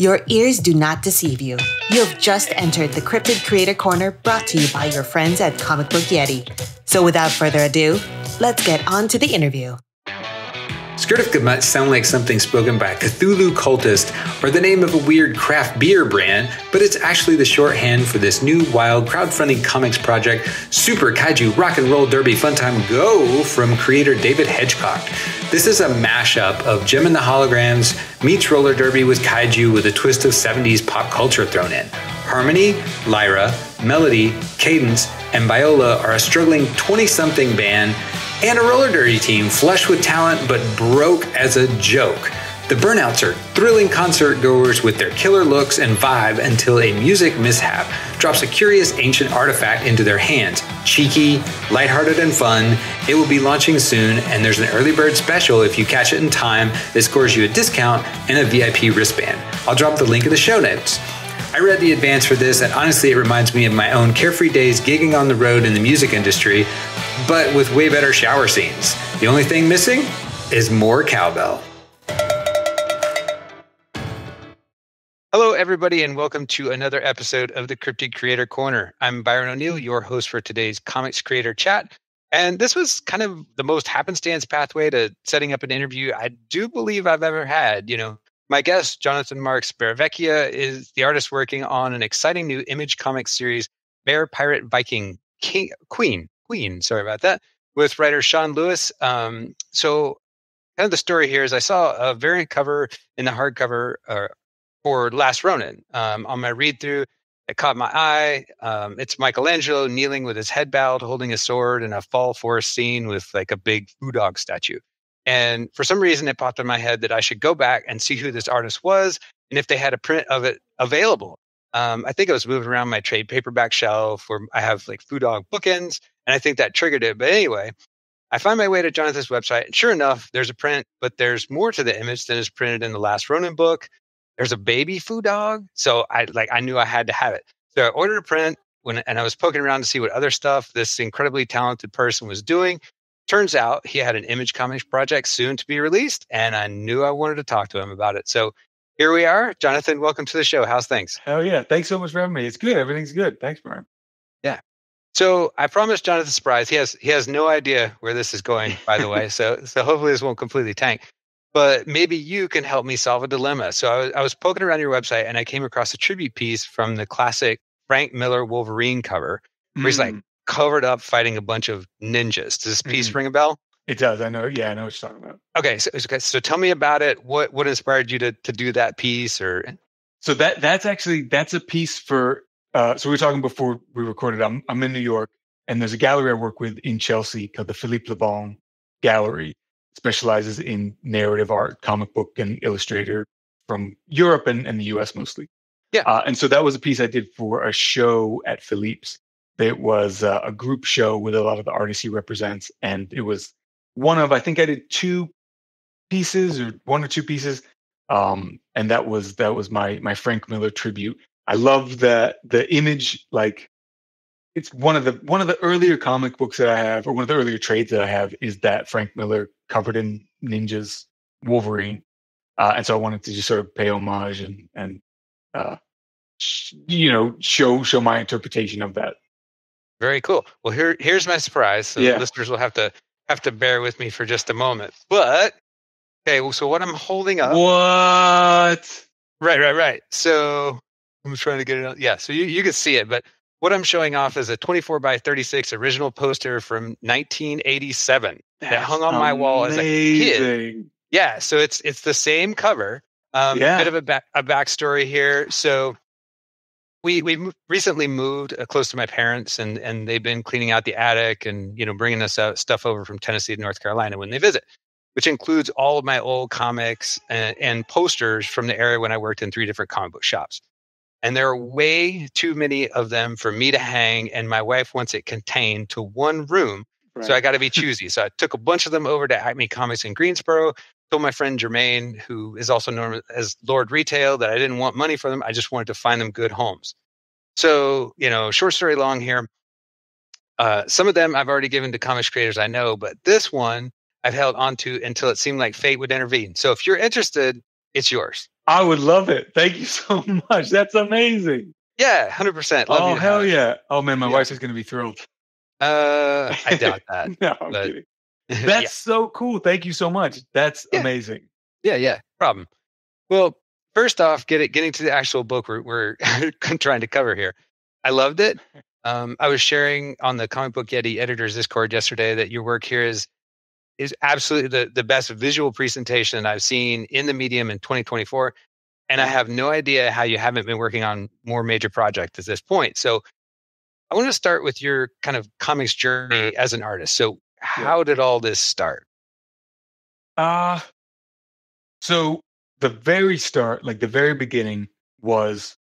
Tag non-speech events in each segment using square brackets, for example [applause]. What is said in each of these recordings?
Your ears do not deceive you. You have just entered the Cryptid Creator Corner brought to you by your friends at Comic Book Yeti. So without further ado, let's get on to the interview. Skirtifka might sound like something spoken by a Cthulhu cultist or the name of a weird craft beer brand, but it's actually the shorthand for this new wild crowdfunding comics project, Super Kaiju Rock and Roll Derby Funtime Go from creator David Hedgecock. This is a mashup of Jem and the Holograms meets roller derby with kaiju with a twist of 70s pop culture thrown in. Harmony, Lyra, Melody, Cadence, and Viola are a struggling 20 something band and a roller derby team flush with talent but broke as a joke. The Burnouts are thrilling concert goers with their killer looks and vibe until a music mishap drops a curious ancient artifact into their hands. Cheeky, lighthearted, and fun, it will be launching soon, and there's an early bird special if you catch it in time that scores you a discount and a VIP wristband. I'll drop the link in the show notes. I read the advance for this, and honestly, it reminds me of my own carefree days gigging on the road in the music industry, but with way better shower scenes. The only thing missing is more cowbell. Hello, everybody, and welcome to another episode of the Cryptid Creator Corner. I'm Byron O'Neill, your host for today's Comics Creator Chat. And this was kind of the most happenstance pathway to setting up an interview I do believe I've ever had. You know, my guest, Jonathan Marks Barravecchia, is the artist working on an exciting new image comic series, Bear Pirate Viking King, Queen, Queen, sorry about that, with writer Sean Lewis. Um, so, kind of the story here is I saw a variant cover in the hardcover uh, for Last Ronin. Um, on my read through, it caught my eye. Um, it's Michelangelo kneeling with his head bowed, holding a sword in a fall forest scene with like a big foo dog statue. And for some reason, it popped in my head that I should go back and see who this artist was and if they had a print of it available. Um, I think I was moving around my trade paperback shelf where I have like Foo Dog bookends, and I think that triggered it. But anyway, I find my way to Jonathan's website, and sure enough, there's a print, but there's more to the image than is printed in the last Ronin book. There's a baby Foo Dog, so I like I knew I had to have it. So I ordered a print when, and I was poking around to see what other stuff this incredibly talented person was doing. Turns out he had an image comics project soon to be released, and I knew I wanted to talk to him about it. So here we are. Jonathan, welcome to the show. How's things? Hell yeah. Thanks so much for having me. It's good. Everything's good. Thanks, Brian. So I promised Jonathan surprise. He has he has no idea where this is going, by the way. [laughs] So so hopefully this won't completely tank. But maybe you can help me solve a dilemma. So I was, I was poking around your website and I came across a tribute piece from the classic Frank Miller Wolverine cover, where mm. he's like, covered up fighting a bunch of ninjas. Does this piece mm-hmm. ring a bell? It does. I know. Yeah, I know what you're talking about. Okay, so, okay, so tell me about it. What what inspired you to to do that piece? Or so that that's actually that's a piece for. Uh, so we were talking before we recorded. I'm I'm in New York, and there's a gallery I work with in Chelsea called the Philippe Labaune Gallery. It specializes in narrative art, comic book, and illustrator from Europe and, and the U.S. mostly. Yeah. Uh, and so that was a piece I did for a show at Philippe's it was uh, a group show with a lot of the artists he represents, and it was one of I think I did two pieces or one or two pieces, um, and that was that was my my Frank Miller tribute. I love the the image like it's one of the one of the earlier comic books that I have, or one of the earlier trades that I have, is that Frank Miller covered in ninjas Wolverine, uh, and so I wanted to just sort of pay homage and and uh, sh- you know show show my interpretation of that very cool. Well, here here's my surprise. So yeah. listeners will have to have to bear with me for just a moment. But okay, well, so what I'm holding up. What? Right, right, right. So I'm trying to get it out. Yeah, so you, you can see it, but what I'm showing off is a 24 by 36 original poster from 1987 That's that hung on my wall as a kid. Yeah, so it's it's the same cover. Um, yeah. bit of a, back, a backstory here. So we we recently moved uh, close to my parents and and they've been cleaning out the attic and you know bringing us out, stuff over from Tennessee to North Carolina when they visit which includes all of my old comics and, and posters from the area when I worked in three different comic book shops and there are way too many of them for me to hang and my wife wants it contained to one room right. so I got to be choosy so I took a bunch of them over to Acme Comics in Greensboro told my friend Jermaine, who is also known as Lord Retail, that I didn't want money for them. I just wanted to find them good homes. So, you know, short story long here. Uh, some of them I've already given to comics creators I know, but this one I've held onto until it seemed like fate would intervene. So if you're interested, it's yours. I would love it. Thank you so [laughs] much. That's amazing. Yeah, hundred percent. Oh hell yeah! Oh man, my yeah. wife is going to be thrilled. Uh, I doubt [laughs] that. no, I'm but, kidding. [laughs] That's yeah. so cool. Thank you so much. That's yeah. amazing. Yeah, yeah. Problem. Well, first off, get it, getting to the actual book we're, we're trying to cover here. I loved it. Um, I was sharing on the Comic Book Yeti editors Discord yesterday that your work here is is absolutely the, the best visual presentation I've seen in the medium in 2024. And I have no idea how you haven't been working on more major projects at this point. So I want to start with your kind of comics journey as an artist. So how did all this start? Uh so the very start, like the very beginning was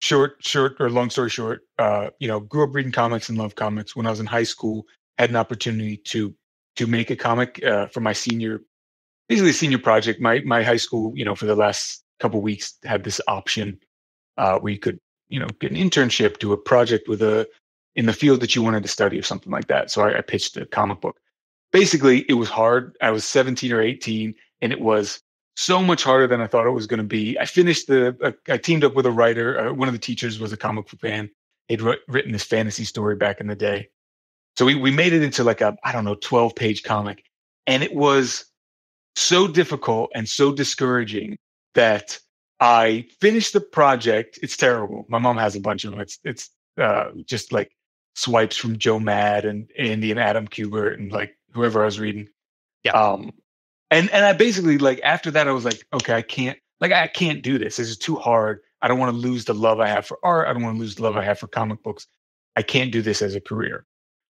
short, short or long story short, uh, you know, grew up reading comics and loved comics. When I was in high school, had an opportunity to to make a comic uh, for my senior, basically senior project. My my high school, you know, for the last couple weeks had this option uh, where you could, you know, get an internship, do a project with a in the field that you wanted to study or something like that. So I, I pitched a comic book. Basically, it was hard. I was 17 or 18, and it was so much harder than I thought it was going to be. I finished the, uh, I teamed up with a writer. Uh, one of the teachers was a comic book fan. He'd written this fantasy story back in the day. So we, we made it into like a, I don't know, 12 page comic. And it was so difficult and so discouraging that I finished the project. It's terrible. My mom has a bunch of them. It's, it's, uh, just like swipes from Joe Mad and Andy and Adam Kubert and like whoever I was reading. Yeah. Um, and and I basically like after that I was like, okay, I can't like I can't do this. This is too hard. I don't want to lose the love I have for art. I don't want to lose the love I have for comic books. I can't do this as a career.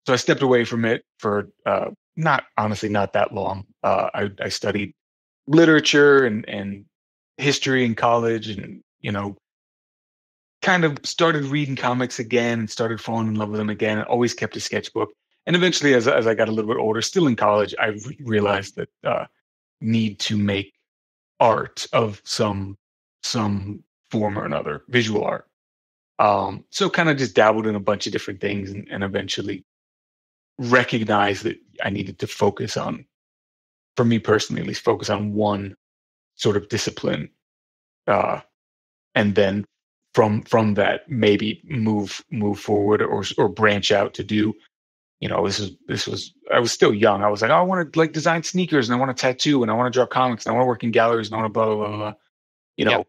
So I stepped away from it for uh, not honestly not that long. Uh, I, I studied literature and and history in college, and you know, kind of started reading comics again and started falling in love with them again. I always kept a sketchbook, and eventually, as as I got a little bit older, still in college, I re- realized that uh, need to make art of some some form or another, visual art. Um, so kind of just dabbled in a bunch of different things and, and eventually recognized that I needed to focus on, for me personally, at least focus on one sort of discipline. Uh, and then from from that maybe move move forward or or branch out to do you know, this is this was I was still young. I was like, oh, I want to like design sneakers and I want to tattoo and I want to draw comics and I want to work in galleries and I want to blah blah blah. blah. You know,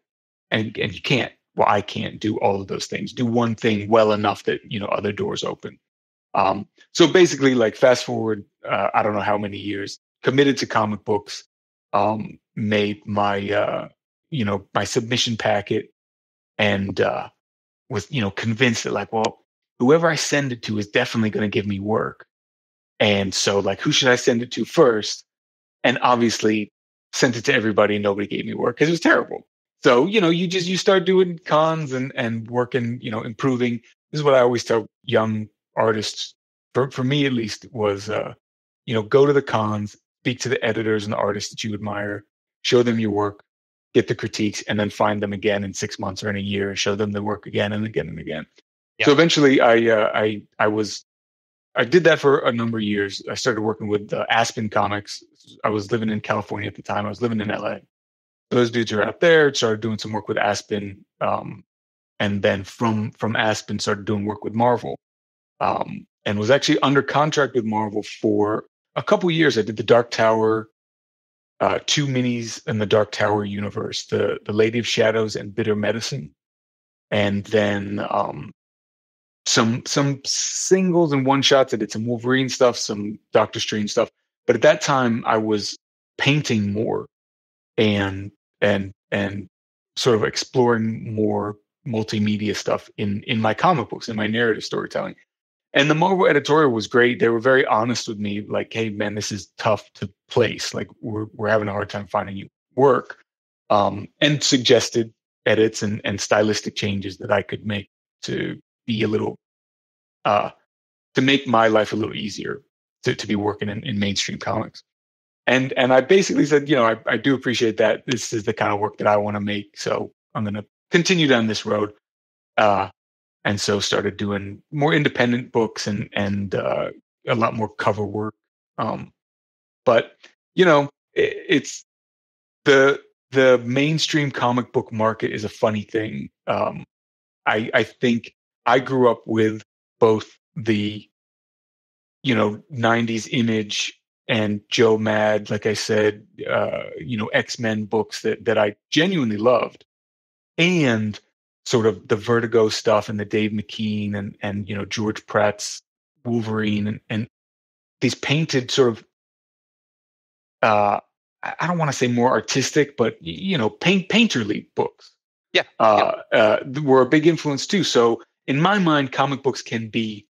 and and you can't. Well, I can't do all of those things. Do one thing well enough that you know other doors open. Um, so basically, like fast forward, uh, I don't know how many years, committed to comic books, um, made my uh, you know my submission packet, and uh, was you know convinced that like, well, whoever I send it to is definitely going to give me work. And so, like, who should I send it to first? And obviously, sent it to everybody, and nobody gave me work because it was terrible. So, you know, you just you start doing cons and and working, you know, improving. This is what I always tell young artists. For for me, at least, was uh, you know, go to the cons, speak to the editors and the artists that you admire, show them your work, get the critiques, and then find them again in six months or in a year, show them the work again and again and again. So eventually, I uh, I I was I did that for a number of years. I started working with uh, Aspen Comics. I was living in California at the time. I was living in LA. Those dudes are out there. Started doing some work with Aspen, um, and then from from Aspen started doing work with Marvel, um, and was actually under contract with Marvel for a couple years. I did the Dark Tower, uh, two minis in the Dark Tower universe, the the Lady of Shadows and Bitter Medicine, and then um, some some singles and one shots. I did some Wolverine stuff, some Doctor Strange stuff. But at that time, I was painting more and and and sort of exploring more multimedia stuff in in my comic books in my narrative storytelling. And the Marvel editorial was great. They were very honest with me, like, "Hey, man, this is tough to place. Like, we're we're having a hard time finding you work," um, and suggested edits and and stylistic changes that I could make to be a little uh, to make my life a little easier to, to be working in, in mainstream comics. And and I basically said, you know, I, I do appreciate that. This is the kind of work that I want to make. So I'm going to continue down this road. Uh, and so started doing more independent books and and uh, a lot more cover work. Um, but you know, it, it's the the mainstream comic book market is a funny thing. Um, I, I think I grew up with both the, you know, 90s image and Joe Mad, like I said, uh, you know, X Men books that, that I genuinely loved, and sort of the Vertigo stuff and the Dave McKean and, and you know, George Pratt's Wolverine and, and these painted sort of uh, I don't want to say more artistic, but you know, paint painterly books. Yeah, uh, yeah. Uh, were a big influence too. So in my mind, comic books can be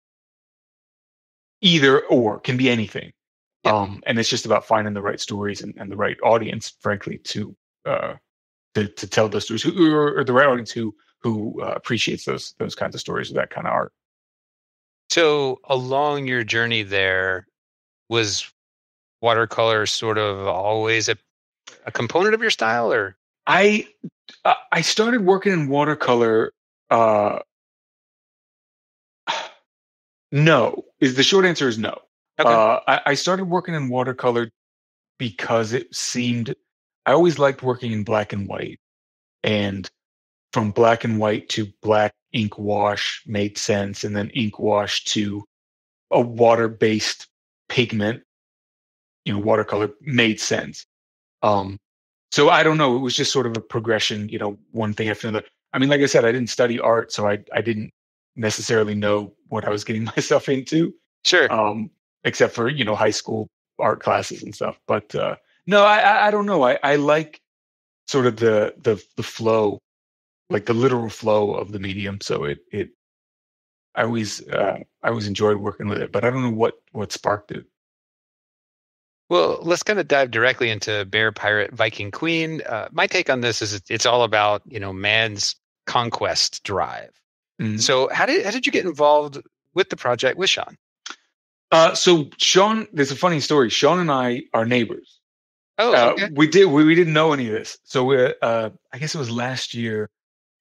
either or, can be anything. Yeah. Um, and it's just about finding the right stories and, and the right audience, frankly, to uh, to, to tell those stories, who, or, or the right audience who who uh, appreciates those those kinds of stories or that kind of art. So along your journey there, was watercolor sort of always a, a component of your style or i uh, i started working in watercolor uh no is the short answer is no okay. uh I, I started working in watercolor because it seemed i always liked working in black and white and from black and white to black ink wash made sense and then ink wash to a water based pigment you know watercolor made sense. Um, so I don't know. It was just sort of a progression, you know, one thing after another. I mean, like I said, I didn't study art, so I I didn't necessarily know what I was getting [laughs] myself into. Sure. Um, except for you know high school art classes and stuff. But uh, no, I I don't know. I I like sort of the the the flow, like the literal flow of the medium. So it it I always uh, I always enjoyed working with it, but I don't know what what sparked it. Well, let's kind of dive directly into Bear Pirate Viking Queen. Uh, my take on this is it's all about you know man's conquest drive. Mm-hmm. So how did how did you get involved with the project with Sean? Uh, so Sean, there's a funny story. Sean and I are neighbors. Oh, uh, okay. uh, we did we, we didn't know any of this. So we uh, I guess it was last year.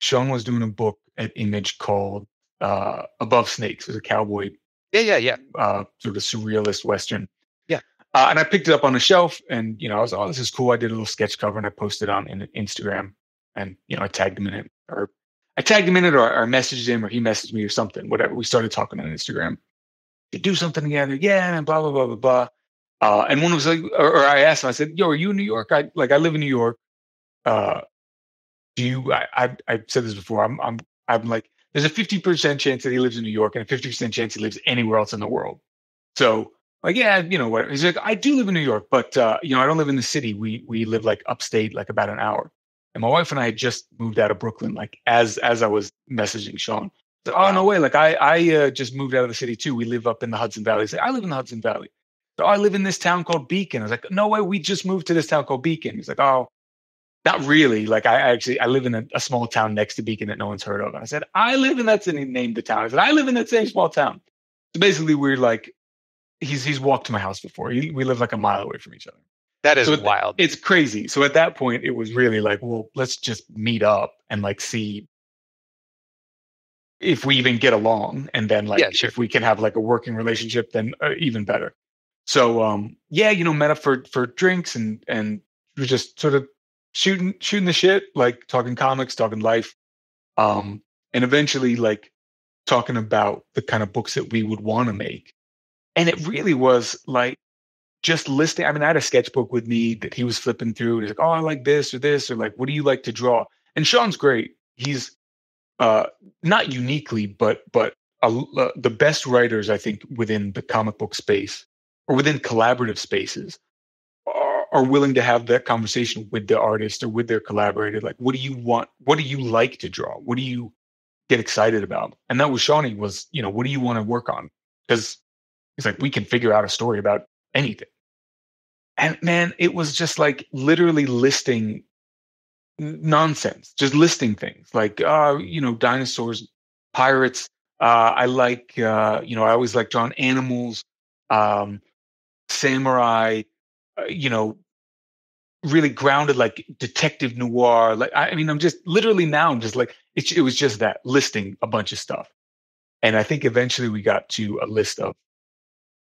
Sean was doing a book at Image called uh, Above Snakes. It was a cowboy. Yeah, yeah, yeah. Uh, sort of surrealist western. Uh, and I picked it up on the shelf and, you know, I was, oh, this is cool. I did a little sketch cover and I posted on in Instagram and, you know, I tagged him in it or I tagged him in it or, or messaged him or he messaged me or something, whatever. We started talking on Instagram to do something together. Yeah. And blah, blah, blah, blah, blah. Uh, and one was like, or, or, I asked him, I said, yo, are you in New York? I like, I live in New York. Uh, do you, I, I, I said this before. I'm, I'm, I'm like, there's a 50% chance that he lives in New York and a 50% chance he lives anywhere else in the world. So like, yeah, you know what? He's like, I do live in New York, but uh, you know, I don't live in the city. We we live like upstate, like about an hour. And my wife and I had just moved out of Brooklyn, like as as I was messaging Sean. oh wow. no way! Like I I uh, just moved out of the city too. We live up in the Hudson Valley. He's like, I live in the Hudson Valley. So oh, I live in this town called Beacon. I was like, no way, we just moved to this town called Beacon. He's like, oh, not really. Like I actually I live in a, a small town next to Beacon that no one's heard of. And I said, I live in that. And he named the town. I said, I live in that same small town. So basically, we're like he's he's walked to my house before. He, we live like a mile away from each other. That is so wild. It's crazy. So at that point, it was really like, well, let's just meet up and like see if we even get along, and then like yeah, sure. if we can have like a working relationship, then uh, even better. So um, yeah, you know, met up for for drinks and and we just sort of shooting shooting the shit, like talking comics, talking life, um, and eventually like talking about the kind of books that we would want to make and it really was like just listing. I mean, I had a sketchbook with me that he was flipping through, and he's like, "Oh, I like this or this," or like, "What do you like to draw?" And Sean's great. He's uh, not uniquely, but but uh, the best writers I think within the comic book space or within collaborative spaces are, willing to have that conversation with the artist or with their collaborator. Like, what do you want? What do you like to draw? What do you get excited about? And that was Shawnee was, you know, what do you want to work on? Because He's like, we can figure out a story about anything. And man, it was just like literally listing nonsense, just listing things like, uh, you know, dinosaurs, pirates. Uh, I like, uh, you know, I always like drawing animals, um, samurai, uh, you know, really grounded, like detective noir. Like, I, mean, I'm just literally now, I'm just like, it, it was just that listing a bunch of stuff. And I think eventually we got to a list of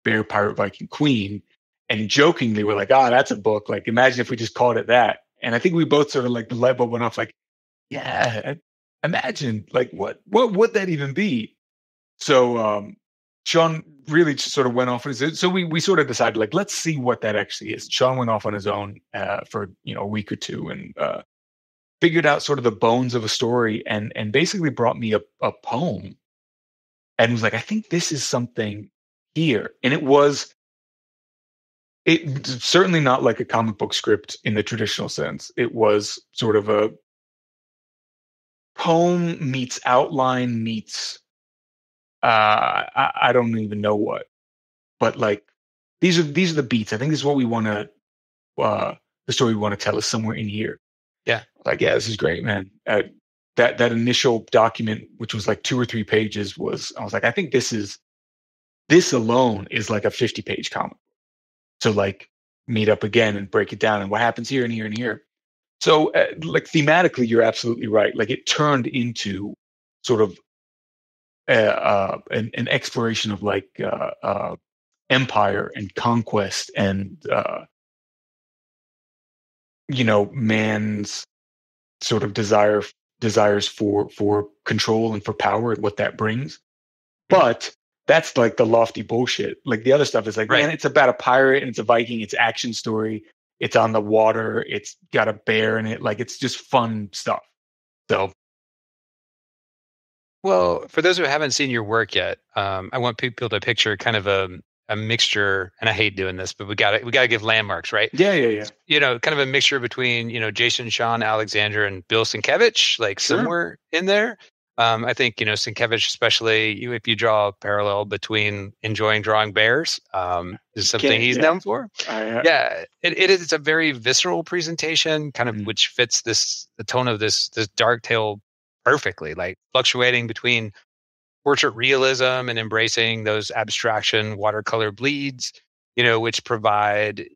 Bear Pirate Viking Queen. And jokingly, we're like, oh, that's a book. Like, imagine if we just called it that. and I think we both sort of like the light bulb went off. Like, yeah, imagine like what what would that even be? So um, Sean really sort of went off on his so we we sort of decided like let's see what that actually is. Sean went off on his own uh, for you know a week or two and uh, figured out sort of the bones of a story and and basically brought me a, a poem and was like I think this is something here and it was it certainly not like a comic book script in the traditional sense. It was sort of a poem meets outline meets uh, I, I don't even know what, but like these are these are the beats. I think this is what we want to uh, the story we want to tell is somewhere in here. Yeah, like yeah, this is great, man. Uh, that that initial document, which was like two or three pages, was I was like, I think this is this alone is like a fifty page comic. So like meet up again and break it down and what happens here and here and here. So uh, like thematically, you're absolutely right. Like it turned into sort of uh, uh, an, an, exploration of like uh, uh, empire and conquest and uh, you know man's sort of desire desires for for control and for power and what that brings. But that's like the lofty bullshit. Like the other stuff is like right. man it's about a pirate and it's a viking it's action story it's on the water it's got a bear in it like it's just fun stuff. So well, for those who haven't seen your work yet, um, I want people to picture kind of a a mixture, and I hate doing this, but we got to we got to give landmarks, right? Yeah, yeah, yeah. You know, kind of a mixture between you know Jason, Shawn Alexander, and Bill Sienkiewicz, like sure. somewhere in there. Um, I think you know Sienkiewicz, especially you, if you draw a parallel between enjoying drawing bears, um, is something he's yeah. known for. Uh, yeah, it, it is. It's a very visceral presentation, kind of mm. which fits this the tone of this this dark tale perfectly, like fluctuating between portrait realism and embracing those abstraction watercolor bleeds, you know, which provide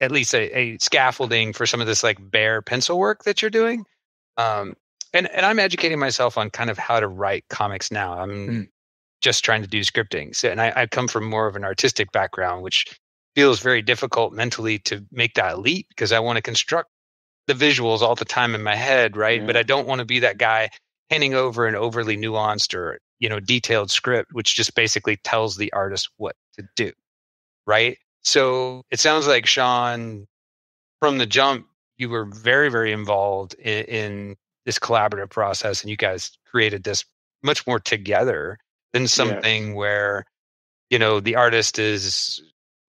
at least a, a scaffolding for some of this like bare pencil work that you're doing. Um, and, and I'm educating myself on kind of how to write comics now. I'm mm. just trying to do scripting. So, and I, I come from more of an artistic background, which feels very difficult mentally to make that leap because I want to construct the visuals all the time in my head, right? Yeah. But I don't want to be that guy handing over an overly nuanced or you know detailed script, which just basically tells the artist what to do, right? So it sounds like Sean, from the jump, you were very very involved in, in this collaborative process, and you guys created this much more together than something where you know the artist is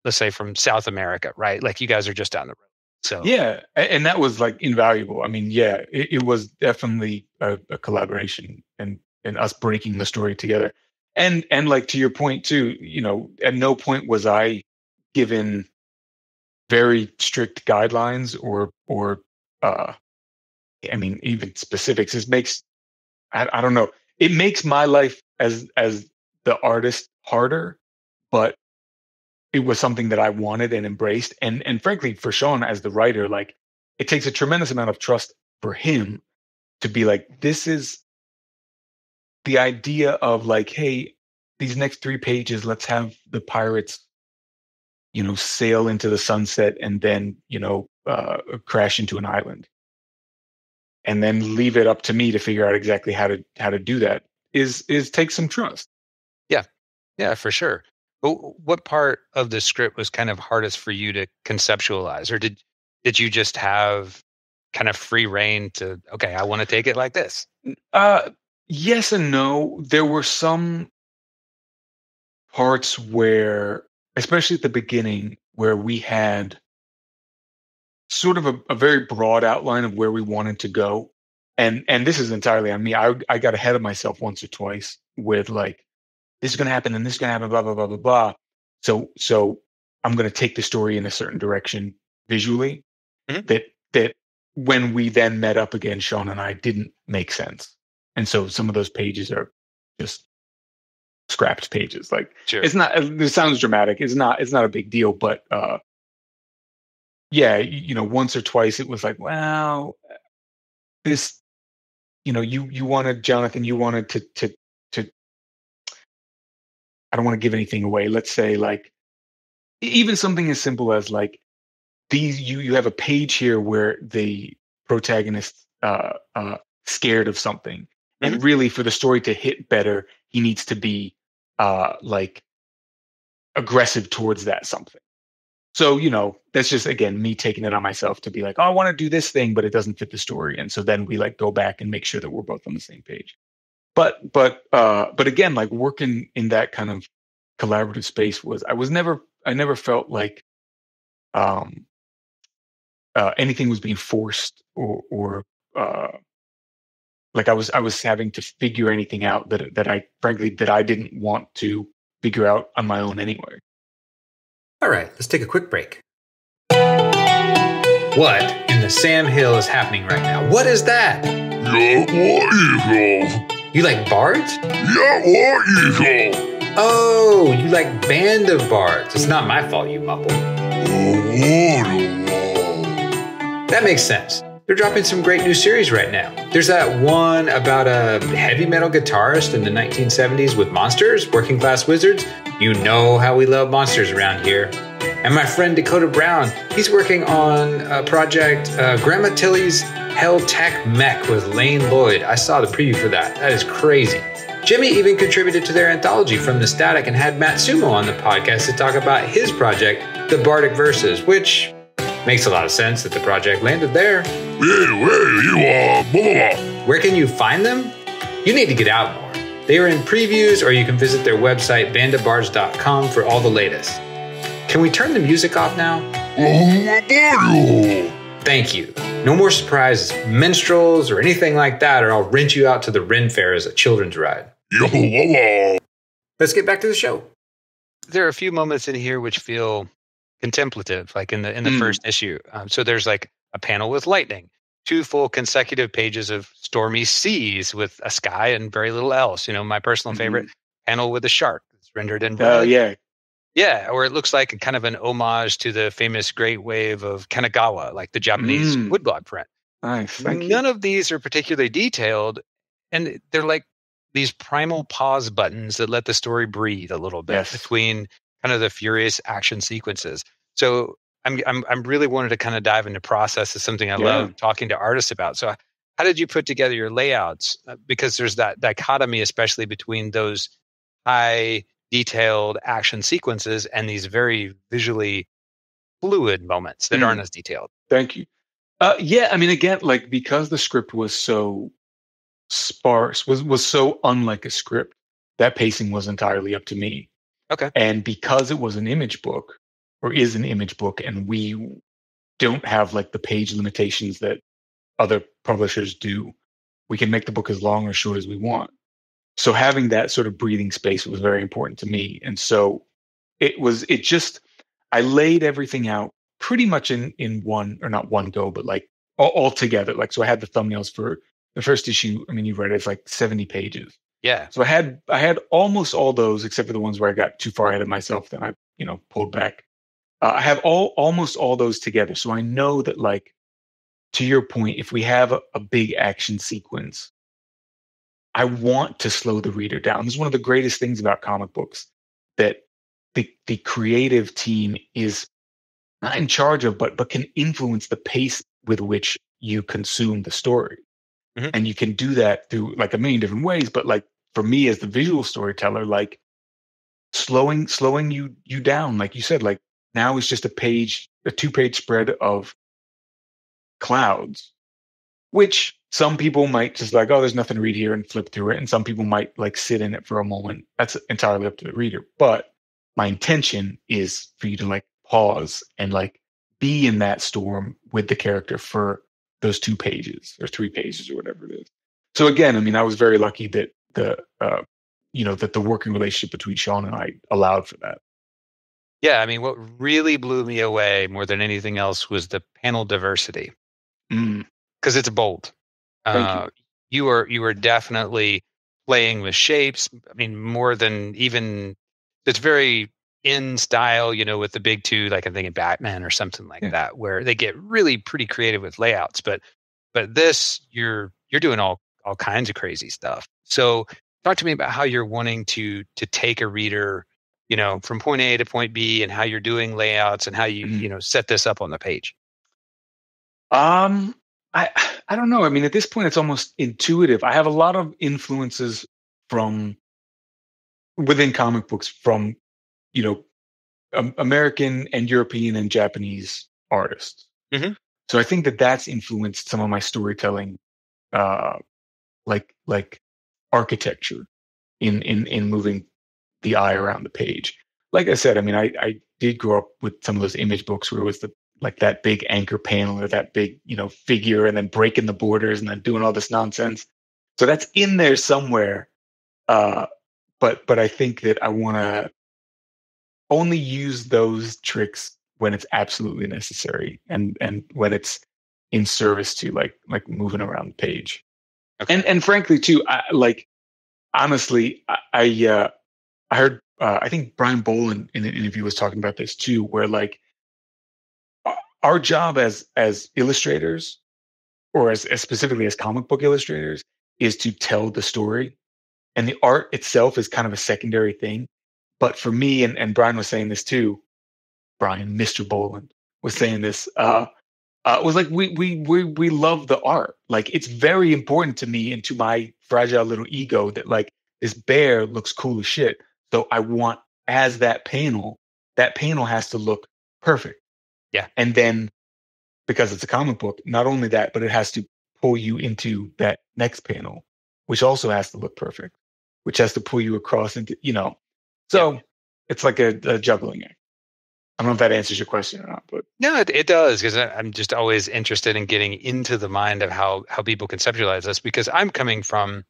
let's say from South America, right? Like you guys are just down the road. So yeah, and that was like invaluable. I mean, yeah, it, it was definitely a, a, collaboration and and us breaking the story together. And and like to your point too, you know, at no point was I given very strict guidelines or or uh I mean even specifics. It makes I, I don't know. It makes my life as as the artist harder, but it was something that I wanted and embraced. And and frankly, for Sean as the writer, like it takes a tremendous amount of trust for him to be like, this is the idea of like, hey, these next three pages, let's have the pirates, you know, sail into the sunset and then, you know, uh, crash into an island. And then leave it up to me to figure out exactly how to how to do that is is take some trust. Yeah. Yeah, for sure what part of the script was kind of hardest for you to conceptualize? Or did did you just have kind of free reign to okay i want to take it like this uh yes and no. There were some parts where especially at the beginning where we had sort of a, a very broad outline of where we wanted to go. And and this is entirely on me. I i got ahead of myself once or twice with like this is going to happen and this is going to happen, blah, blah, blah, blah, blah. So, so I'm going to take the story in a certain direction visually mm-hmm. that, that when we then met up again, Sean and I didn't make sense. And so some of those pages are just scrapped pages. Like sure. it's not, this sounds dramatic. It's not, it's not a big deal, but, uh, yeah, you know, once or twice it was like, well, this, you know, you, you wanted Jonathan, you wanted to, to I don't want to give anything away. Let's say like even something as simple as like these you you have a page here where the protagonist uh, uh, scared of something, and Mm-hmm. really for the story to hit better, he needs to be uh, like aggressive towards that something. So you know that's just again me taking it on myself to be like, oh, I want to do this thing, but it doesn't fit the story, and so then we like go back and make sure that we're both on the same page. But but uh, but again, like working in that kind of collaborative space was I was never I never felt like um uh, anything was being forced or or uh, like I was I was having to figure anything out that that I frankly that I didn't want to figure out on my own anyway. All right, let's take a quick break. What in the Sam Hill is happening right now? What is that? Yeah, War Eagle. You like bards? Yeah, War Eagle. Oh, you like Band of Bards. It's not my fault you mumble. That makes sense. They're dropping some great new series right now. There's that one about a heavy metal guitarist in the 1970s with monsters, working class wizards. You know how we love monsters around here. And my friend Dakota Brown, he's working on a project, uh, Grandma Tilly's Hell Tech Mech with Lane Lloyd. I saw the preview for that. That is crazy. Jimmy even contributed to their anthology from the Static and had Matt Sumo on the podcast to talk about his project, The Bardic Verses, which makes a lot of sense that the project landed there. Hey, where you are? Blah, blah, blah. Where can you find them? You need to get out more. They are in previews, or you can visit their website, bandabars.com, for all the latest. Can we turn the music off now? Mario. Thank you. No more surprises, minstrels, or anything like that, or I'll rent you out to the Ren Fair as a children's ride. Yo, blah, blah. Let's get back to the show. there are a few moments in here which feel contemplative, like in the in the Mm. first issue. Um, so there's like a panel with lightning, two full consecutive pages of stormy seas with a sky and very little else. You know, my personal Mhm. favorite panel with a shark. It's rendered in Oh red. yeah, yeah, or it looks like a kind of an homage to the famous Great Wave of Kanagawa, like the Japanese Mm. woodblock print. nice. None you. of these are particularly detailed, and they're like these primal pause buttons that let the story breathe a little bit Yes. between kind of the furious action sequences. So I'm I'm I'm really wanted to kind of dive into process is something I Yeah. love talking to artists about. So how did you put together your layouts? Uh, Because there's that dichotomy, especially between those high detailed action sequences and these very visually fluid moments that Mm. aren't as detailed. Thank you. Uh, yeah, I mean, again, like because the script was so sparse, was was so unlike a script, that pacing was entirely up to me. Okay. And because it was an image book, or is an image book, and we don't have like the page limitations that other publishers do, we can make the book as long or short as we want. So having that sort of breathing space was very important to me, and so it was. It just I laid everything out pretty much in in one or not one go, but like all, all together. Like so, I had the thumbnails for the first issue. I mean, you read it; it's like seventy pages. Yeah. So I had I had almost all those, except for the ones where I got too far ahead of myself. Then I you know pulled back. Uh, I have all almost all those together, so I know that like to your point, if we have a, a big action sequence, I want to slow the reader down. This is one of the greatest things about comic books that the the creative team is not in charge of, but but can influence the pace with which you consume the story. Mhm. And you can do that through like a million different ways. But like for me as the visual storyteller, like slowing slowing you you down, like you said, like now it's just a page, a two page spread of clouds, which some people might just like, oh, there's nothing to read here and flip through it. And some people might like sit in it for a moment. That's entirely up to the reader. But my intention is for you to like pause and like be in that storm with the character for those two pages or three pages or whatever it is. So again, I mean, I was very lucky that the, uh, you know, that the working relationship between Sean and I allowed for that. Yeah, I mean, what really blew me away more than anything else was the panel diversity Mm, because it's bold. You. Uh, you are you are definitely playing with shapes. I mean, more than even it's very in style. You know, with the big two, like I'm thinking Batman or something like Yeah. that, where they get really pretty creative with layouts. But but this, you're you're doing all all kinds of crazy stuff. So talk to me about how you're wanting to to take a reader you know, from point A to point B and how you're doing layouts and how you, Mhm. you know, set this up on the page? Um, I I don't know. I mean, at this point, it's almost intuitive. I have a lot of influences from within comic books from you know um, American and European and Japanese artists. Mhm. So I think that that's influenced some of my storytelling, uh, like like architecture in in in moving the eye around the page. Like I said, I mean, I I did grow up with some of those image books where it was the like that big anchor panel or that big you know figure and then breaking the borders and then doing all this nonsense. So that's in there somewhere. Uh, but but I think that I want to only use those tricks when it's absolutely necessary and and when it's in service to like like moving around the page. Okay. And and frankly too, I, like honestly, I I, uh, I heard uh, I think Brian Bolland in an interview was talking about this too, where like our job as as illustrators or as, as specifically as comic book illustrators is to tell the story and the art itself is kind of a secondary thing but for me and, and brian was saying this too brian mr bolland was saying this uh uh, was like we we we we love the art. Like it's very important to me and to my fragile little ego that like this bear looks cool as shit. So I want as that panel, that panel has to look perfect. Yeah. And then because it's a comic book, not only that, but it has to pull you into that next panel, which also has to look perfect, which has to pull you across into, you know. So it's like a, a juggling act. I don't know if that answers your question or not, but No, it, it does because I'm just always interested in getting into the mind of how how people conceptualize this because I'm coming from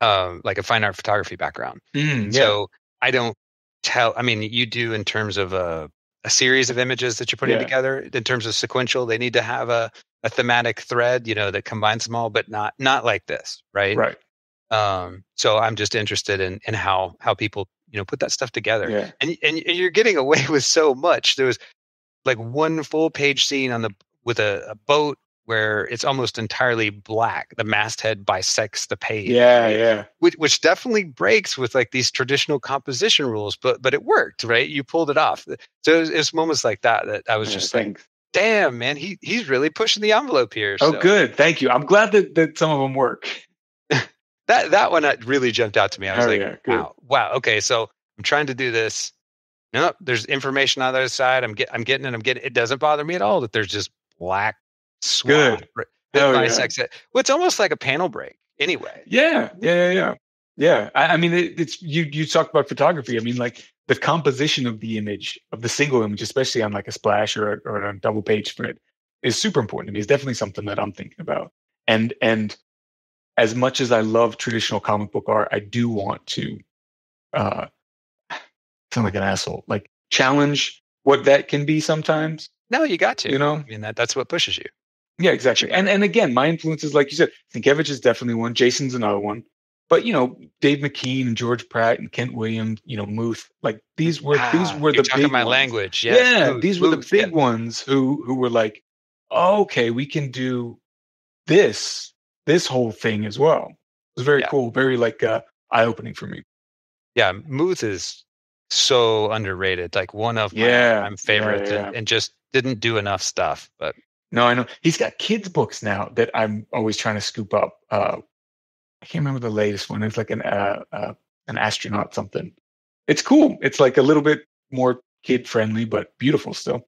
um, like a fine art photography background, Mm, so I don't tell. I mean, you do in terms of a a series of images that you're putting Yeah. together. In terms of sequential, they need to have a a thematic thread, you know, that combines them all, but not not like this, right? right. Um, so I'm just interested in in how how people you know put that stuff together Yeah. and, and you're getting [laughs] away with so much. There was like one full page scene on the with a, a boat where it's almost entirely black. The masthead bisects the page. Yeah. right? Yeah. Which which definitely breaks with like these traditional composition rules, but but it worked, right? You pulled it off. So it was, it moments like that that I was Yeah, just like, damn, man, he he's really pushing the envelope here. Oh, So good. Thank you. I'm glad that, that some of them work. [laughs] That that one uh, really jumped out to me. I was Oh, like, yeah, wow, wow. Okay, so I'm trying to do this. Nope, there's information on the other side. I'm get I'm getting it. I'm getting. It doesn't bother me at all that there's just black Good. that Hell yeah. it. Well, it's almost like a panel break. Anyway, Yeah. Yeah. Yeah. Yeah. Yeah. I, I mean, it, it's you. You talked about photography. I mean, like the composition of the image of the single image, especially on like a splash or a, or a double page spread, is super important to me. It's definitely something that I'm thinking about. And and as much as I love traditional comic book art, I do want to uh [sighs] sound like an asshole. Like challenge what that can be sometimes. no, you got to. You know? I mean that that's what pushes you. Yeah, exactly. And and again, my influences, like you said, Sienkiewicz is definitely one. Jason's another one. But you know, Dave McKean and George Pratt and Kent Williams, you know, Muth, like these were these Ah, were you're the talking big my ones. language. Yeah, Yes, smooth, these were the big yeah. ones who who were like, oh, okay, we can do this this whole thing as well. It was very Yeah. cool, very like uh, eye opening for me. Yeah, Muth is so underrated. Like one of my Yeah, favorites, yeah, yeah. And, and just didn't do enough stuff. But No, I know he's got kids books now that I'm always trying to scoop up. Uh, I can't remember the latest one. It's like an uh, uh, an astronaut something. It's cool. It's like a little bit more kid friendly, but beautiful still.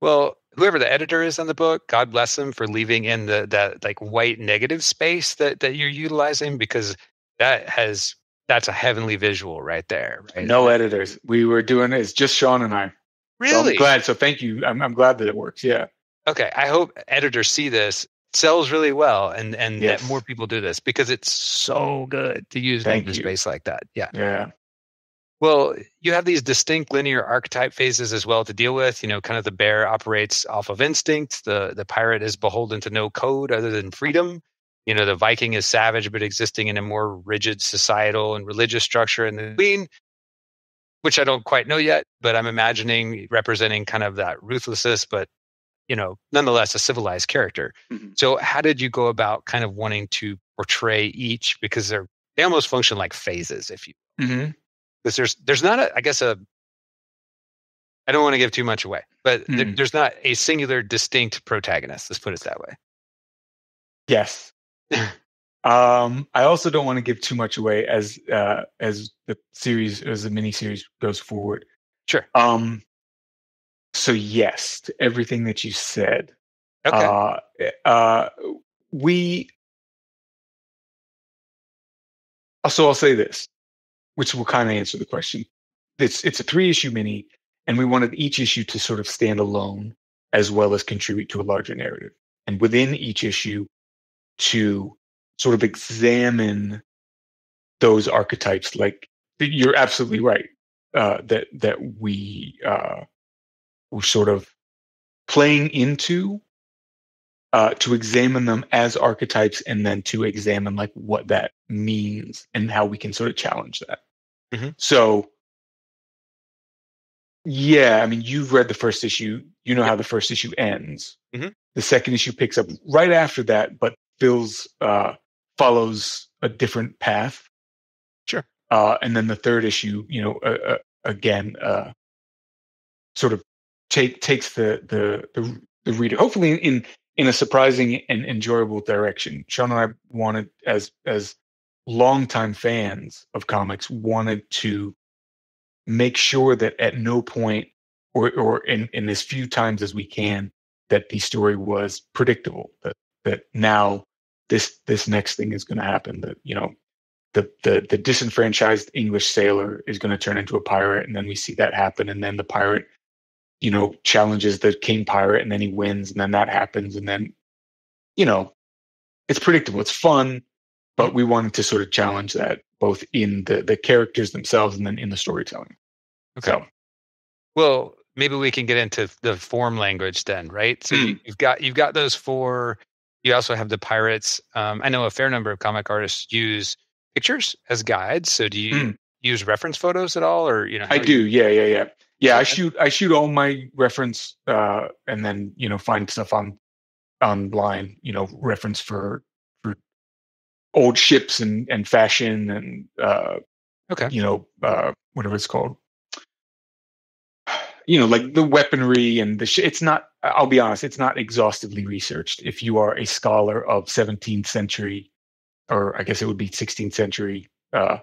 Well, whoever the editor is on the book, God bless him for leaving in the that like white negative space that that you're utilizing because that has that's a heavenly visual right there. Right? No editors. We were doing it. It's just Sean and I. So really. I'm glad. So thank you. I'm, I'm glad that it works. Yeah. okay, I hope editors see this sells really well and and Yes. that more people do this because it's so good to use negative space like that. Yeah. Yeah. Well, you have these distinct linear archetype phases as well to deal with. You know, kind of the bear operates off of instinct. The the pirate is beholden to no code other than freedom. You know, the Viking is savage but existing in a more rigid societal and religious structure. And the queen, which I don't quite know yet, but I'm imagining representing kind of that ruthlessness, but you know, nonetheless a civilized character. Mhm. So how did you go about kind of wanting to portray each? Because they're they almost function like phases, if you mm-hmm. because there's there's not a I guess a I don't want to give too much away, but there, Hmm. there's not a singular distinct protagonist. Let's put it that way. Yes. [laughs] um, I also don't want to give too much away as uh, as the series as the mini series goes forward. Sure. Um, so yes to everything that you said. Okay. Uh, uh, we. So I'll say this, which will kind of answer the question. It's it's a three issue mini, and we wanted each issue to sort of stand alone as well as contribute to a larger narrative. And within each issue, to sort of examine those archetypes. Like you're absolutely right uh, that that we uh, were sort of playing into uh, to examine them as archetypes, and then to examine like what that means and how we can sort of challenge that. Mhm. So. Yeah, I mean, you've read the first issue. You know how the first issue ends. Mhm. The second issue picks up right after that, but fills uh, follows a different path. Sure. Uh, and then the third issue, you know, uh, uh, again, uh, sort of take takes the the the, the reader, hopefully in in a surprising and enjoyable direction. Sean and I wanted, as as longtime fans of comics, wanted to make sure that at no point, or or in in as few times as we can, that the story was predictable. That that now this this next thing is going to happen. That you know, the the the disenfranchised English sailor is going to turn into a pirate, and then we see that happen, and then the pirate, you know, challenges the king pirate, and then he wins, and then that happens, and then, you know, it's predictable. It's fun, but we wanted to sort of challenge that both in the the characters themselves and then in the storytelling. Okay. So Well, maybe we can get into the form language then, right? So you, hmm. you've got you've got those four. You also have the pirates. Um, I know a fair number of comic artists use pictures as guides. So do you Mm. use reference photos at all, or you know? I do, yeah, yeah, yeah, yeah. I shoot, I shoot all my reference, uh, and then you know find stuff on online. You know, reference for for old ships and and fashion and uh, Okay. you know uh, whatever it's called. You know, like the weaponry and the. Sh- it's not. I'll be honest. It's not exhaustively researched. If you are a scholar of 17th century, or I guess it would be 16th century, uh,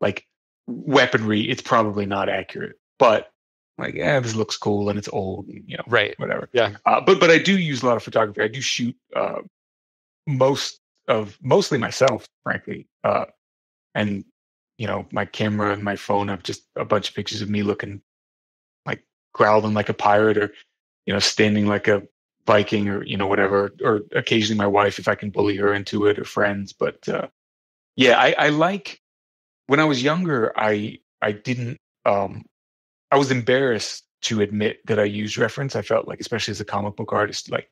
like weaponry, it's probably not accurate. But like, yeah, this looks cool and it's old, and, you know, Right. whatever. Yeah. Uh, but but I do use a lot of photography. I do shoot uh, most of mostly myself, frankly. Uh, and you know, my camera and my phone have just a bunch of pictures of me looking growling like a pirate, or you know, standing like a Viking, or you know, whatever. Or occasionally my wife, if I can bully her into it, or friends. But uh, yeah, I, I like when I was younger. I I didn't. Um, I was embarrassed to admit that I used reference. I felt like, especially as a comic book artist, like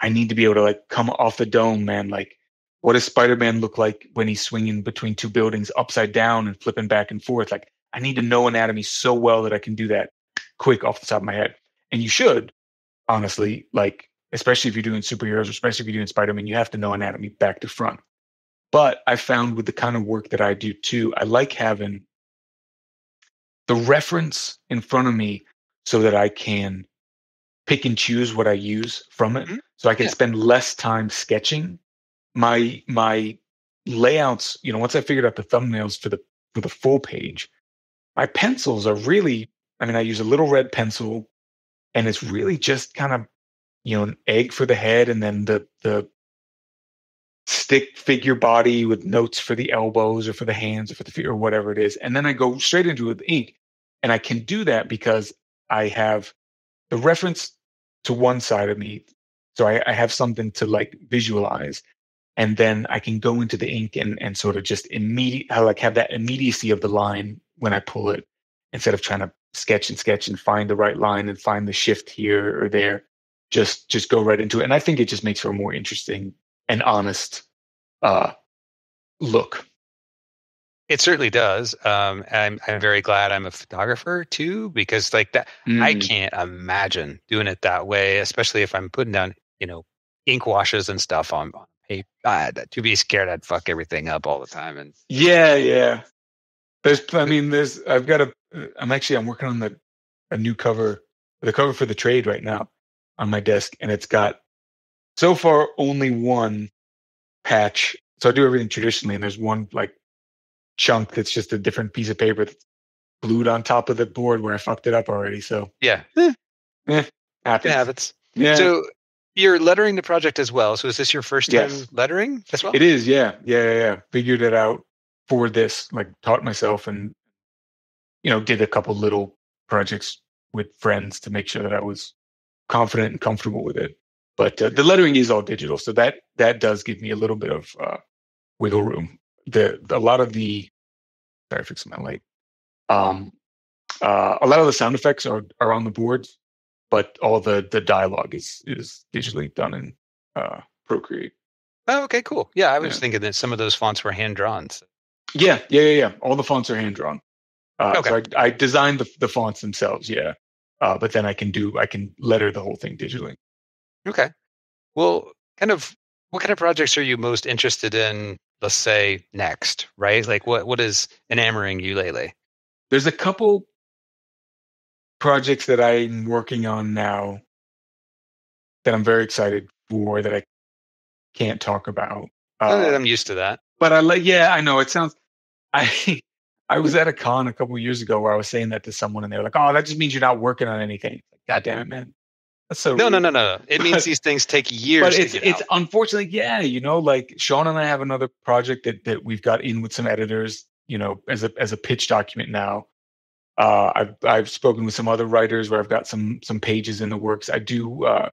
I need to be able to like come off the dome, man. Like, what does Spider-Man look like when he's swinging between two buildings upside down and flipping back and forth? Like, I need to know anatomy so well that I can do that quick off the top of my head. And you should, honestly, like, especially if you're doing superheroes, especially if you're doing Spider-Man, you have to know anatomy back to front. But I found with the kind of work that I do too, I like having the reference in front of me so that I can pick and choose what I use from it. Mhm. So I can Yeah. spend less time sketching. My my layouts, you know, once I figured out the thumbnails for the for the full page, my pencils are really I mean, I use a little red pencil and it's really just kind of, you know, an egg for the head and then the the stick figure body with notes for the elbows or for the hands or for the feet or whatever it is. And then I go straight into it with ink. And I can do that because I have the reference to one side of me. So I, I have something to like visualize. And then I can go into the ink and, and sort of just immediate, I like have that immediacy of the line when I pull it instead of trying to sketch and sketch and find the right line and find the shift here or there. Just, just go right into it. And I think it just makes for a more interesting and honest uh, look. It certainly does. Um, I'm I'm very glad I'm a photographer too, because like that, I Mm. can't imagine doing it that way, especially if I'm putting down, you know, ink washes and stuff on, on paper. I'd, to be scared, I'd fuck everything up all the time. And Yeah, yeah. There's, I mean, there's. I've got a. I'm actually. I'm working on the a new cover, the cover for the trade right now, on my desk, and it's got so far only one patch. So I do everything traditionally, and there's one like chunk that's just a different piece of paper that's glued on top of the board where I fucked it up already. So Yeah. Eh. Eh, happens. Good habits. Yeah, So you're lettering the project as well. So is this your first time Yes. lettering as well? it is. Yeah, yeah, yeah, yeah. Figured it out for this. Like taught myself, and you know, did a couple little projects with friends to make sure that I was confident and comfortable with it. But uh, the lettering is all digital, so that that does give me a little bit of uh, wiggle room. The a lot of the sorry, fixing my light. Um, uh, a lot of the sound effects are are on the boards, but all the the dialogue is is digitally done in uh, Procreate. Oh, okay, cool. Yeah, I was Yeah. thinking that some of those fonts were hand drawn. Yeah, yeah, yeah, yeah. All the fonts are hand drawn. Uh, Okay. So I, I designed the the fonts themselves. Yeah, uh, but then I can do I can letter the whole thing digitally. Okay. Well, kind of what kind of projects are you most interested in, let's say, next, right? Like what what is enamoring you lately? There's a couple projects that I'm working on now that I'm very excited for that I can't talk about. Uh, I'm used to that. But I like. Yeah, I know it sounds. I [laughs] I was at a con a couple years ago where I was saying that to someone, and they were like, "Oh, that just means you're not working on anything." God damn it, man. That's so No, rude. no, no, no. [laughs] It means But- these things take years but to it's get it's out. unfortunately yeah you know like sean and i have another project that that we've got in with some editors you know as a as a pitch document now uh i've i've spoken with some other writers where i've got some some pages in the works i do uh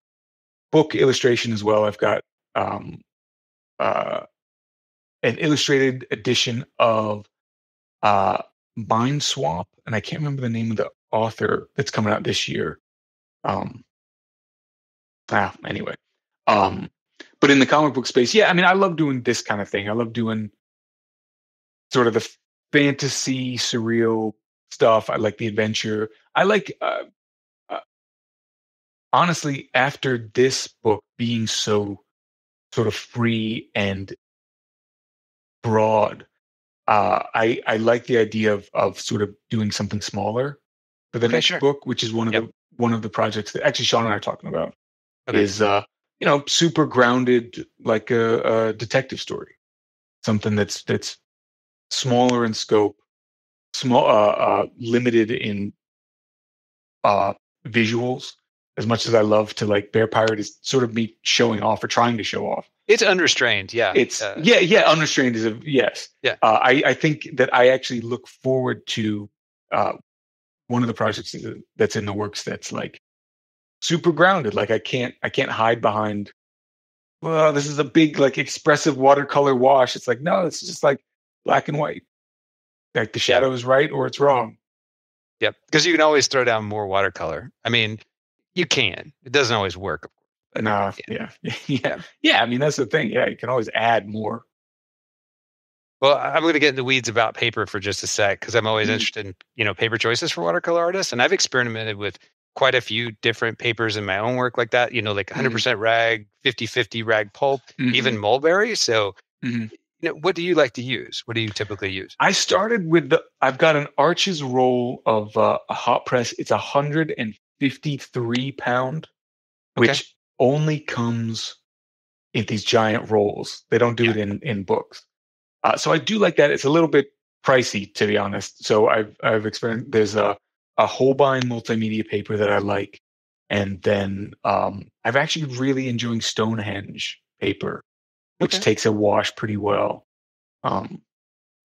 book illustration as well i've got um uh an illustrated edition of uh mind swap and i can't remember the name of the author that's coming out this year. Um ah anyway. Um but in the comic book space yeah i mean i love doing this kind of thing. I love doing sort of the fantasy surreal stuff. I like the adventure. I like uh, uh, honestly after this book being so sort of free and broad uh i i like the idea of of sort of doing something smaller for the Okay, next sure. book which is one of Yep. the one of the projects that actually sean and i are talking about Okay. is uh you know super grounded like a, a detective story something that's that's smaller in scope small uh, uh limited in uh visuals as much as i love to like bear pirate is sort of me showing off or trying to show off It's unrestrained. Yeah. it's Uh, yeah yeah unrestrained is a yes Yeah. uh, i i think that i actually look forward to uh one of the projects that's in the works that's like super grounded like i can't i can't hide behind well this is a big like expressive watercolor wash it's like no it's just like black and white like the shadow is right or it's wrong Yep. Because you can always throw down more watercolor. I mean, you can. It doesn't always work. No [laughs] [laughs] yeah yeah yeah i mean that's the thing yeah you can always add more Well, I'm going to get in the weeds about paper for just a sec because I'm always Mhm. interested in you know paper choices for watercolor artists, and I've experimented with quite a few different papers in my own work like that. You know, like 100% rag, 50-50 rag pulp, even mulberry. So, Mhm. you know, what do you like to use? What do you typically use? I started with the. I've got an Arches roll of uh, a hot press. It's a hundred and fifty-three pound, Okay. Only comes in these giant rolls. They don't do it in in books. Uh, so I do like that. It's a little bit pricey, to be honest. So I've I've experienced. There's a a Holbein multimedia paper that I like, and then um, I've actually really enjoying Stonehenge paper, which Okay. takes a wash pretty well. Um,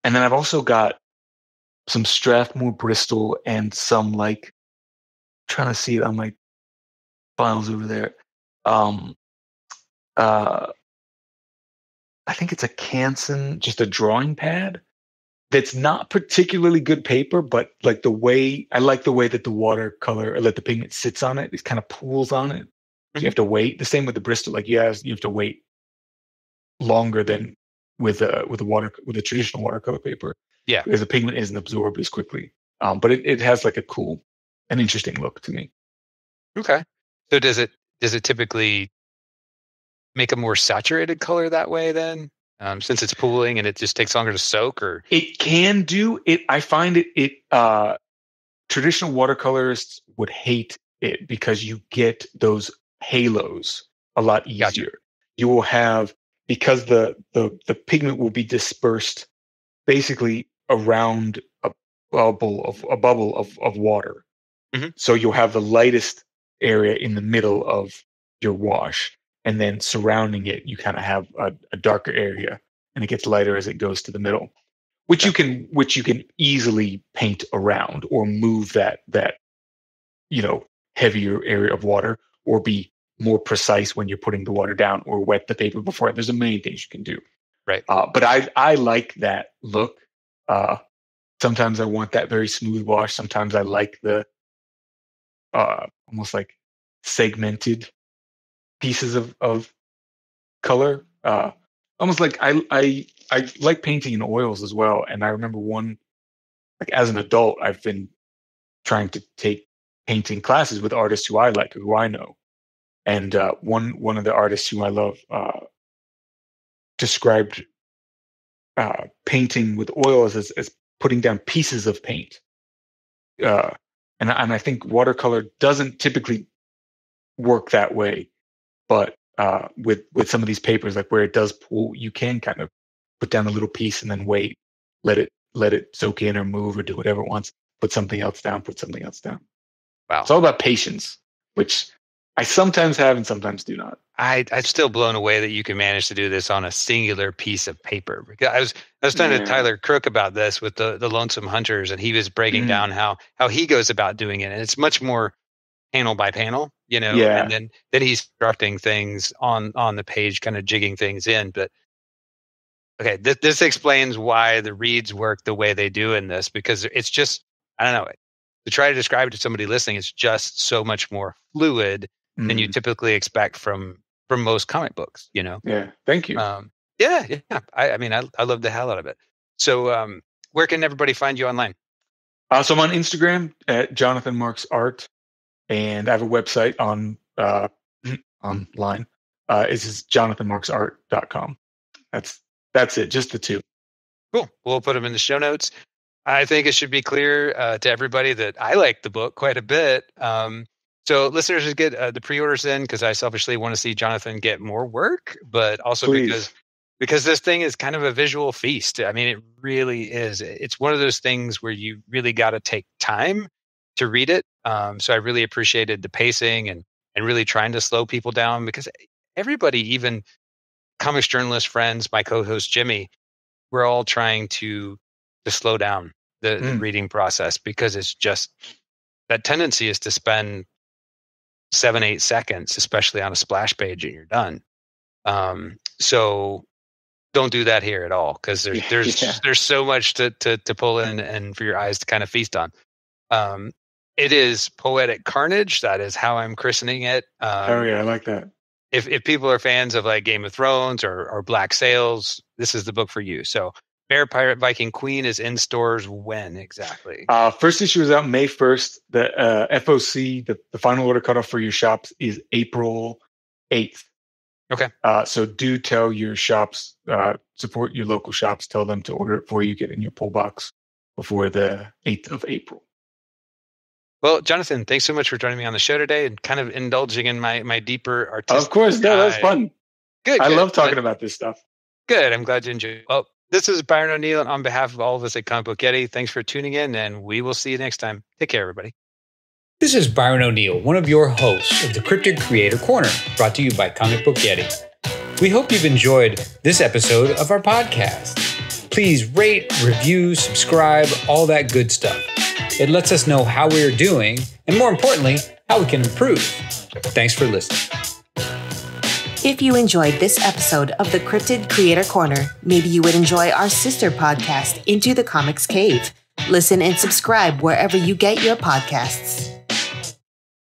and then I've also got some Strathmore Bristol and some like trying to see it on my files over there. Um, uh, I think it's a Canson, just a drawing pad that's not particularly good paper, but like the way I like the way that the watercolor or that the pigment sits on it, it kind of pools on it. So you have to wait. The same with the Bristol, like you have, you have to wait longer than with a with a water with a traditional watercolor paper. Yeah. because the pigment isn't absorbed as quickly. Um, but it, it has like a cool, an interesting look to me. Okay. So does it does it typically make a more saturated color that way then? um, since it's pooling and it just takes longer to soak? Or It can do it. I find it. It uh, traditional watercolorists would hate it because you get those halos a lot easier. Gotcha. You will have because the the the pigment will be dispersed basically around a bubble of a bubble of of water. Mhm. So you'll have the lightest area in the middle of your wash, and then surrounding it, you kind of have a, a darker area, and it gets lighter as it goes to the middle, which you can which you can easily paint around or move that that you know heavier area of water or be more precise when you're putting the water down or wet the paper before. There's a million things you can do. Right. Uh, but I I like that look. Uh, sometimes I want that very smooth wash. Sometimes I like the uh, almost like segmented pieces of of color. Uh, almost like I I I like painting in oils as well. And I remember one like as an adult, I've been trying to take painting classes with artists who I like, who I know. And uh, one one of the artists who I love uh, described uh, painting with oils as, as putting down pieces of paint. And and I think watercolor doesn't typically work that way, but uh, with with some of these papers, like where it does pull, you can kind of put down a little piece and then wait, let it let it soak in or move or do whatever it wants. Put something else down. Put something else down. wow, It's all about patience, which I sometimes have and sometimes do not. I I'm still blown away that you can manage to do this on a singular piece of paper. Because I was I was talking Yeah. to Tyler Crook about this with the the Lonesome Hunters, and he was breaking Mhm. down how how he goes about doing it, and it's much more panel by panel, you know. Yeah. And then then he's constructing things on on the page, kind of jigging things in. But okay, this this explains why the reads work the way they do in this because it's just I don't know to try to describe it to somebody listening. It's just so much more fluid than you Mm, typically expect from from most comic books. You know. yeah. Thank you. Um, yeah, yeah. I, I mean, I I love the hell out of it. So, um, where can everybody find you online? Uh, so I'm on Instagram at Jonathan Marks Art, and I have a website on uh, [clears throat] online. Uh, it's just jonathanmarksart.com. That's that's it. Just the two. Cool. We'll put them in the show notes. I think it should be clear uh, to everybody that I like the book quite a bit. Um, so listeners should get uh, the pre-orders in because I selfishly want to see Jonathan get more work, but also Please. because because this thing is kind of a visual feast. I mean, it really is. It's one of those things where you really got to take time to read it. Um, so I really appreciated the pacing and and really trying to slow people down because everybody, even comics journalist friends, my co-host Jimmy, we're all trying to to slow down the, the Mm. reading process because it's just that tendency is to spend seven eight seconds, especially on a splash page, and you're done. Um, so don't do that here at all because there's Yeah, [laughs] there's yeah. there's so much to to to pull in and for your eyes to kind of feast on. Um, it is poetic carnage. That is how I'm christening it. Um, oh yeah, I like that. if if people are fans of like Game of Thrones or or Black Sails, this is the book for you. So Bear Pirate Viking Queen is in stores when exactly? Uh, first issue is out May 1st. The uh, FOC, the, the final order cutoff for your shops is April 8th. Okay. Uh, so do tell your shops, uh, support your local shops, tell them to order it for you, get in your pull box before the 8th of April. Well, Jonathan, thanks so much for joining me on the show today and kind of indulging in my my deeper artistic. Of course, no, that's eye. fun. Good. I good. love talking Good. about this stuff. Good. I'm glad you enjoyed. Well, this is Byron O'Neill, on behalf of all of us at Comic Book Yeti, thanks for tuning in, and we will see you next time. Take care, everybody. This is Byron O'Neill, one of your hosts of the Cryptid Creator Corner, brought to you by Comic Book Yeti. We hope you've enjoyed this episode of our podcast. Please rate, review, subscribe, all that good stuff. It lets us know how we are doing, and more importantly, how we can improve. Thanks for listening. If you enjoyed this episode of the Cryptid Creator Corner, maybe you would enjoy our sister podcast, Into the Comics Cave. Listen and subscribe wherever you get your podcasts.